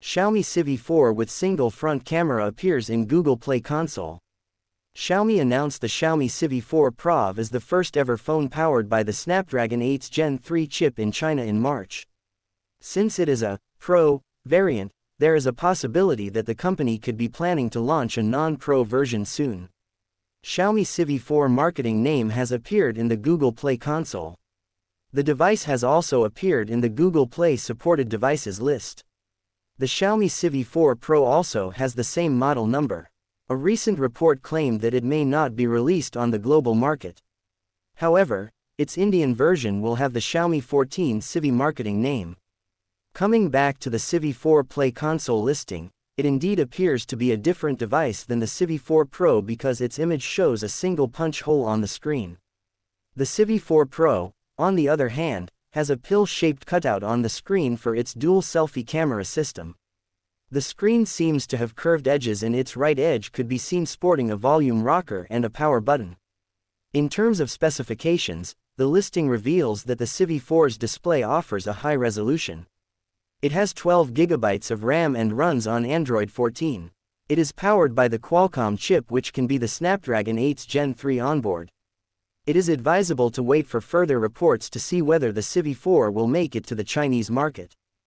Xiaomi Civi 4 with single front camera appears in Google Play console. Xiaomi announced the Xiaomi Civi 4 Pro as the first ever phone powered by the Snapdragon 8 Gen 3 chip in China in March. Since it is a Pro variant, there is a possibility that the company could be planning to launch a non-Pro version soon. Xiaomi Civi 4 marketing name has appeared in the Google Play console. The device has also appeared in the Google Play supported devices list. The Xiaomi Civi 4 Pro also has the same model number. A recent report claimed that it may not be released on the global market. However, its Indian version will have the Xiaomi 14 Civi marketing name. Coming back to the Civi 4 Play console listing, it indeed appears to be a different device than the Civi 4 Pro because its image shows a single punch hole on the screen. The Civi 4 Pro, on the other hand, has a pill-shaped cutout on the screen for its dual selfie camera system. The screen seems to have curved edges and its right edge could be seen sporting a volume rocker and a power button. In terms of specifications, the listing reveals that the Civi 4's display offers a high resolution. It has 12 GB of RAM and runs on Android 14. It is powered by the Qualcomm chip which can be the Snapdragon 8s Gen 3 onboard. It is advisable to wait for further reports to see whether the Civi 4 will make it to the Chinese market.